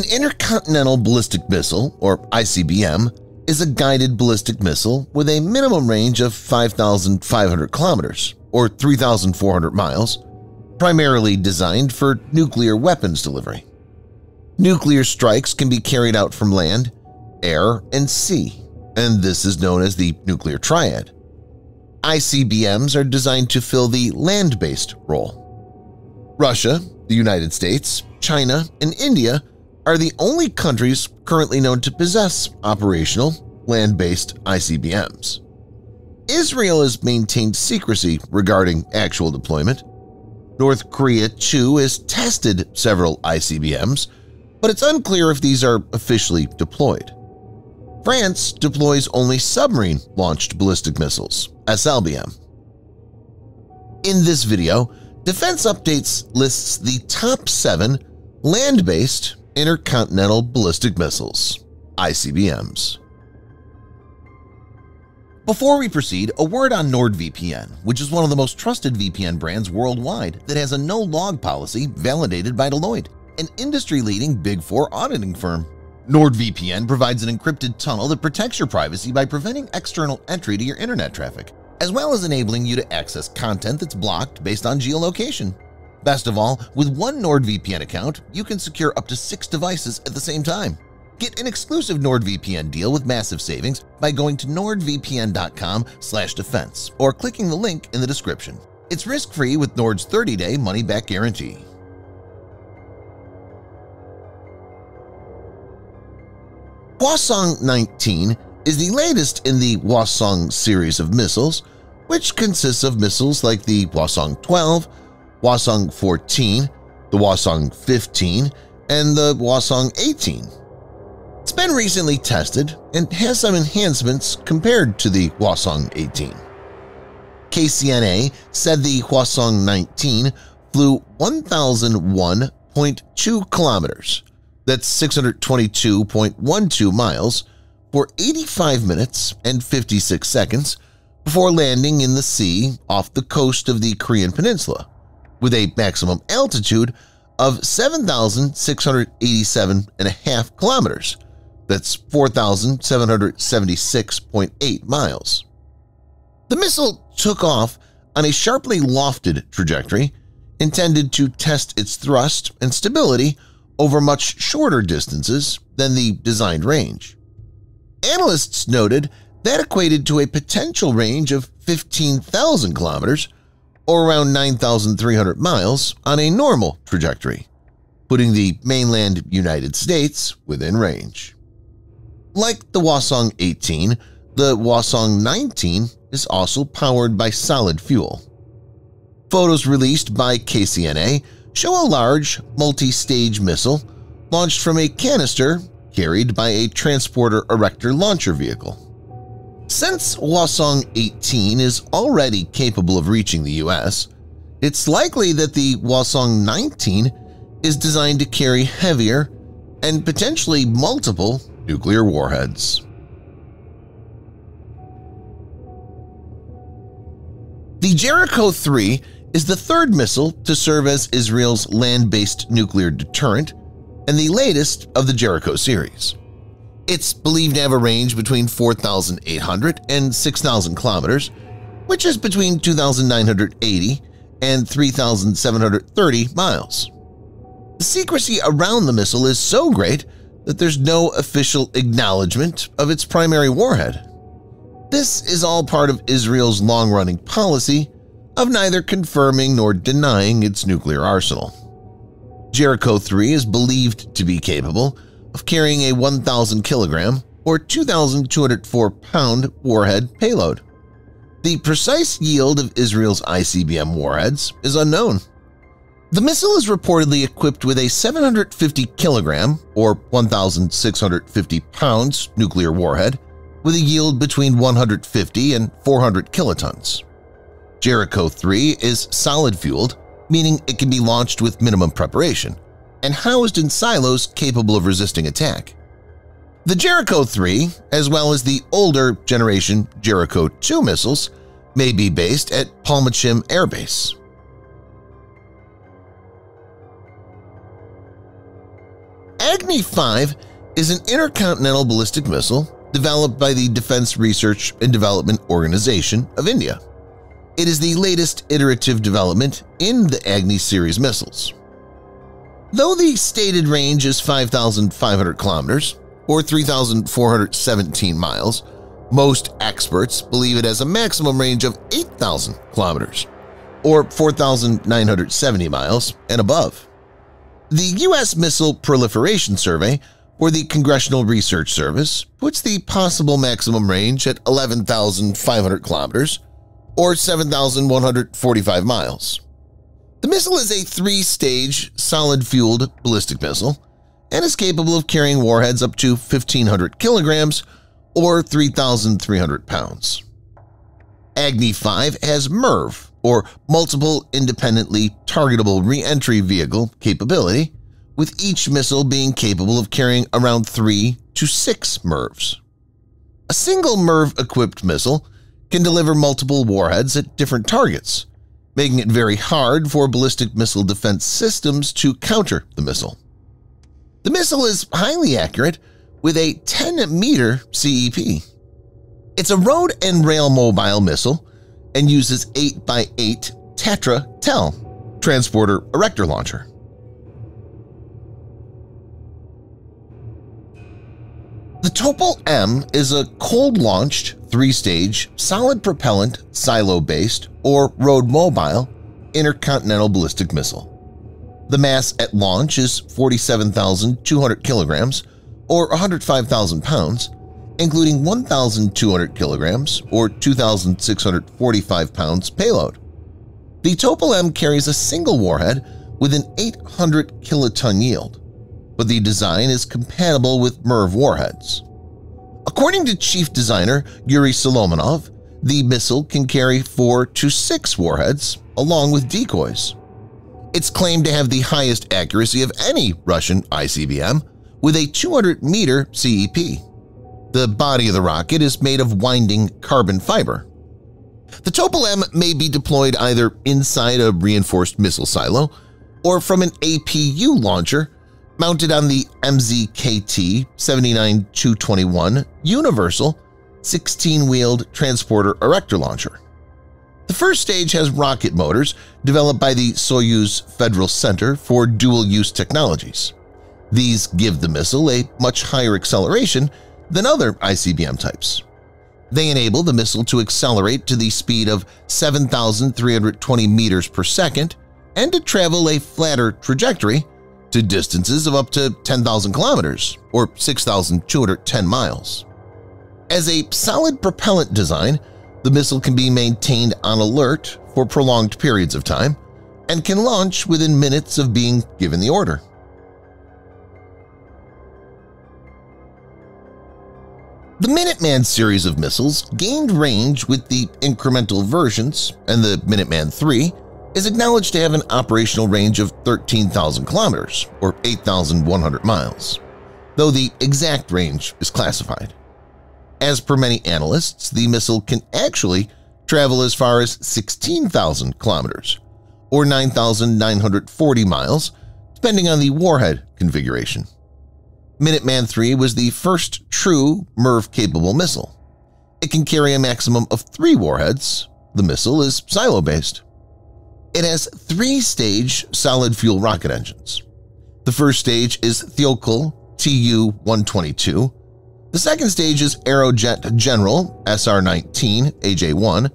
An intercontinental ballistic missile, or ICBM, is a guided ballistic missile with a minimum range of 5,500 kilometers, or 3,400 miles, primarily designed for nuclear weapons delivery. Nuclear strikes can be carried out from land, air, and sea, and this is known as the nuclear triad. ICBMs are designed to fill the land-based role. Russia, the United States, China, and India are the only countries currently known to possess operational land-based ICBMs. Israel has maintained secrecy regarding actual deployment. North Korea, too, has tested several ICBMs, but it's unclear if these are officially deployed. France deploys only submarine-launched ballistic missiles, SLBM. In this video, Defense Updates lists the top seven land-based intercontinental ballistic missiles, ICBMs. Before we proceed, a word on NordVPN, which is one of the most trusted VPN brands worldwide that has a no-log policy validated by Deloitte, an industry-leading Big Four auditing firm. NordVPN provides an encrypted tunnel that protects your privacy by preventing external entry to your internet traffic, as well as enabling you to access content that's blocked based on geolocation. Best of all, with one NordVPN account, you can secure up to six devices at the same time. Get an exclusive NordVPN deal with massive savings by going to nordvpn.com/defense or clicking the link in the description. It's risk-free with Nord's 30-day money-back guarantee. Hwasong 19 is the latest in the Hwasong series of missiles, which consists of missiles like the Hwasong 12, Hwasong 14, the Hwasong 15, and the Hwasong 18. It's been recently tested and has some enhancements compared to the Hwasong 18. KCNA said the Hwasong 19 flew 1,001.2 kilometers, that's 622.12 miles, for 85 minutes and 56 seconds before landing in the sea off the coast of the Korean peninsula, with a maximum altitude of 7,687.5 kilometers, that's 4,776.8 miles. The missile took off on a sharply lofted trajectory intended to test its thrust and stability over much shorter distances than the designed range. Analysts noted that equated to a potential range of 15,000 kilometers or around 9,300 miles on a normal trajectory, putting the mainland United States within range. Like the Hwasong 18, the Hwasong 19 is also powered by solid fuel. Photos released by KCNA show a large, multi-stage missile launched from a canister carried by a transporter erector launcher vehicle. Since Hwasong 18 is already capable of reaching the U.S., it's likely that the Hwasong 19 is designed to carry heavier and potentially multiple nuclear warheads. The Jericho 3 is the third missile to serve as Israel's land-based nuclear deterrent and the latest of the Jericho series. It's believed to have a range between 4,800 and 6,000 kilometers, which is between 2,980 and 3,730 miles. The secrecy around the missile is so great that there's no official acknowledgement of its primary warhead. This is all part of Israel's long-running policy of neither confirming nor denying its nuclear arsenal. Jericho 3 is believed to be capable of carrying a 1,000 kilogram or 2,204 pound warhead payload. The precise yield of Israel's ICBM warheads is unknown. The missile is reportedly equipped with a 750 kilogram or 1,650 pounds nuclear warhead with a yield between 150 and 400 kilotons. Jericho 3 is solid-fueled, meaning it can be launched with minimum preparation, and housed in silos capable of resisting attack. The Jericho 3, as well as the older generation Jericho 2 missiles, may be based at Palmachim Air Base. Agni 5 is an intercontinental ballistic missile developed by the Defense Research and Development Organization of India. It is the latest iterative development in the Agni series missiles. Though the stated range is 5,500 kilometers, or 3,417 miles, most experts believe it has a maximum range of 8,000 kilometers, or 4,970 miles and above. The U.S. Missile Proliferation Survey or the Congressional Research Service puts the possible maximum range at 11,500 kilometers or 7,145 miles. The missile is a three-stage, solid-fueled ballistic missile and is capable of carrying warheads up to 1,500 kilograms or 3,300 pounds. Agni 5 has MIRV, or Multiple Independently Targetable Reentry Vehicle capability, with each missile being capable of carrying around 3 to 6 MIRVs. A single MIRV-equipped missile can deliver multiple warheads at different targets, making it very hard for ballistic missile defense systems to counter the missile. The missile is highly accurate with a 10-meter CEP. It's a road and rail mobile missile and uses 8x8 Tatra TEL transporter erector launcher. The Topol M is a cold-launched, three-stage, solid propellant, silo-based, or road-mobile intercontinental ballistic missile. The mass at launch is 47,200 kilograms or 105,000 pounds, including 1,200 kilograms or 2,645 pounds payload. The Topol M carries a single warhead with an 800 kiloton yield, but the design is compatible with MIRV warheads. According to chief designer Yuri Solomonov, the missile can carry four to six warheads along with decoys. It's claimed to have the highest accuracy of any Russian ICBM with a 200-meter CEP. The body of the rocket is made of winding carbon fiber. The Topol M may be deployed either inside a reinforced missile silo or from an APU launcher mounted on the MZKT 79221 Universal 16-wheeled transporter erector launcher. The first stage has rocket motors developed by the Soyuz Federal Center for Dual-Use Technologies. These give the missile a much higher acceleration than other ICBM types. They enable the missile to accelerate to the speed of 7,320 meters per second and to travel a flatter trajectory to distances of up to 10,000 kilometers or 6,210 miles. As a solid propellant design, the missile can be maintained on alert for prolonged periods of time and can launch within minutes of being given the order. The Minuteman series of missiles gained range with the incremental versions, and the Minuteman III is acknowledged to have an operational range of 13,000 kilometers or 8,100 miles, though the exact range is classified. As per many analysts, the missile can actually travel as far as 16,000 kilometers, or 9,940 miles, depending on the warhead configuration. Minuteman III was the first true MIRV-capable missile. It can carry a maximum of three warheads. The missile is silo-based. It has three-stage solid-fuel rocket engines. The first stage is Thiokol Tu-122, the second stage is Aerojet General SR-19 AJ-1,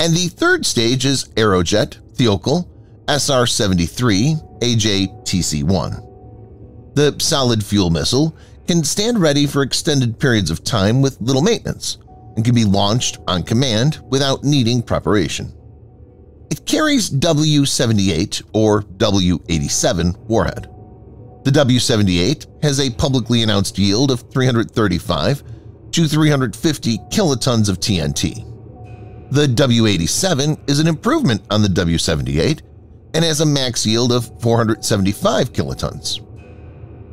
and the third stage is Aerojet Thiokol SR-73 AJ-TC-1. The solid-fuel missile can stand ready for extended periods of time with little maintenance and can be launched on command without needing preparation. It carries W-78 or W-87 warhead. The W-78 has a publicly announced yield of 335 to 350 kilotons of TNT. The W-87 is an improvement on the W-78 and has a max yield of 475 kilotons.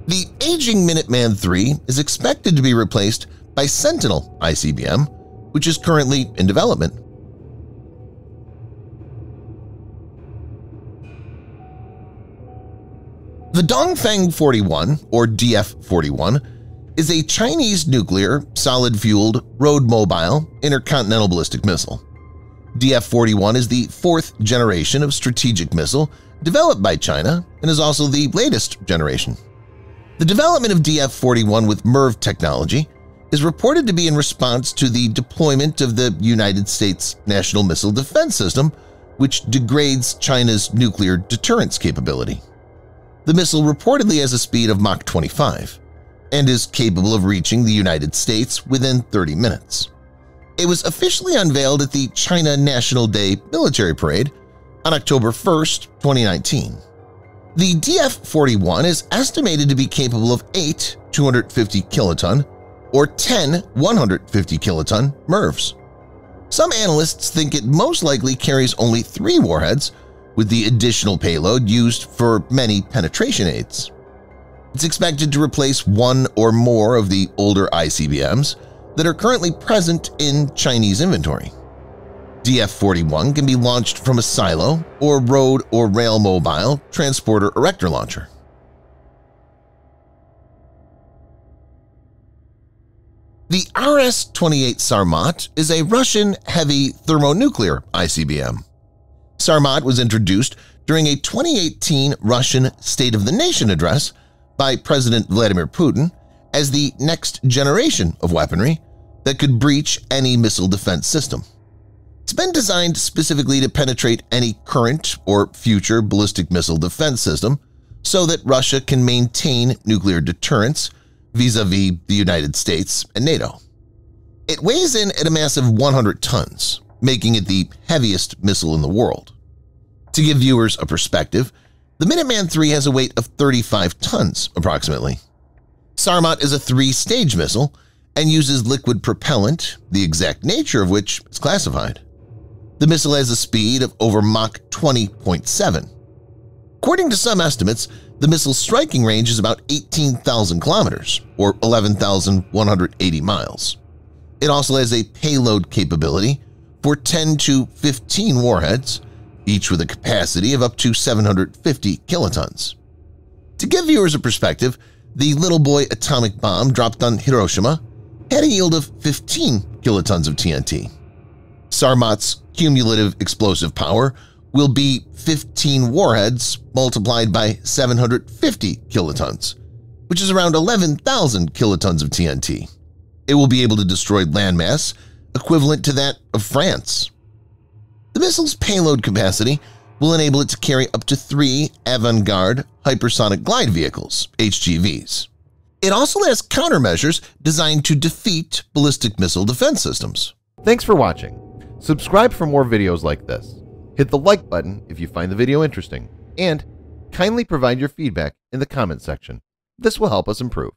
The aging Minuteman III is expected to be replaced by Sentinel ICBM, which is currently in development. The Dongfeng 41, or DF-41, is a Chinese nuclear, solid-fueled, road-mobile, intercontinental ballistic missile. DF-41 is the fourth generation of strategic missile developed by China and is also the latest generation. The development of DF-41 with MIRV technology is reported to be in response to the deployment of the United States National Missile Defense System, which degrades China's nuclear deterrence capability. The missile reportedly has a speed of Mach 25 and is capable of reaching the United States within 30 minutes. It was officially unveiled at the China National Day military parade on October 1, 2019. The DF-41 is estimated to be capable of 8 250 kiloton or 10 150 kiloton MIRVs. Some analysts think it most likely carries only three warheads, with the additional payload used for many penetration aids. It's expected to replace one or more of the older ICBMs that are currently present in Chinese inventory. DF-41 can be launched from a silo or road or rail mobile transporter erector launcher. The RS-28 Sarmat is a Russian heavy thermonuclear ICBM. Sarmat was introduced during a 2018 Russian State of the Nation address by President Vladimir Putin as the next generation of weaponry that could breach any missile defense system. It's been designed specifically to penetrate any current or future ballistic missile defense system so that Russia can maintain nuclear deterrence vis-a-vis -vis the United States and NATO. It weighs in at a massive 100 tons, making it the heaviest missile in the world. To give viewers a perspective, the Minuteman III has a weight of 35 tons approximately. Sarmat is a three-stage missile and uses liquid propellant, the exact nature of which is classified. The missile has a speed of over Mach 20.7. According to some estimates, the missile's striking range is about 18,000 kilometers, or 11,180 miles. It also has a payload capability for 10 to 15 warheads, each with a capacity of up to 750 kilotons. To give viewers a perspective, the Little Boy atomic bomb dropped on Hiroshima had a yield of 15 kilotons of TNT. Sarmat's cumulative explosive power will be 15 warheads multiplied by 750 kilotons, which is around 11,000 kilotons of TNT. It will be able to destroy landmass equivalent to that of France. The missile's payload capacity will enable it to carry up to three Avangard hypersonic glide vehicles, HGVs. It also has countermeasures designed to defeat ballistic missile defense systems. Thanks for watching. Subscribe for more videos like this. Hit the like button if you find the video interesting, and kindly provide your feedback in the comment section. This will help us improve.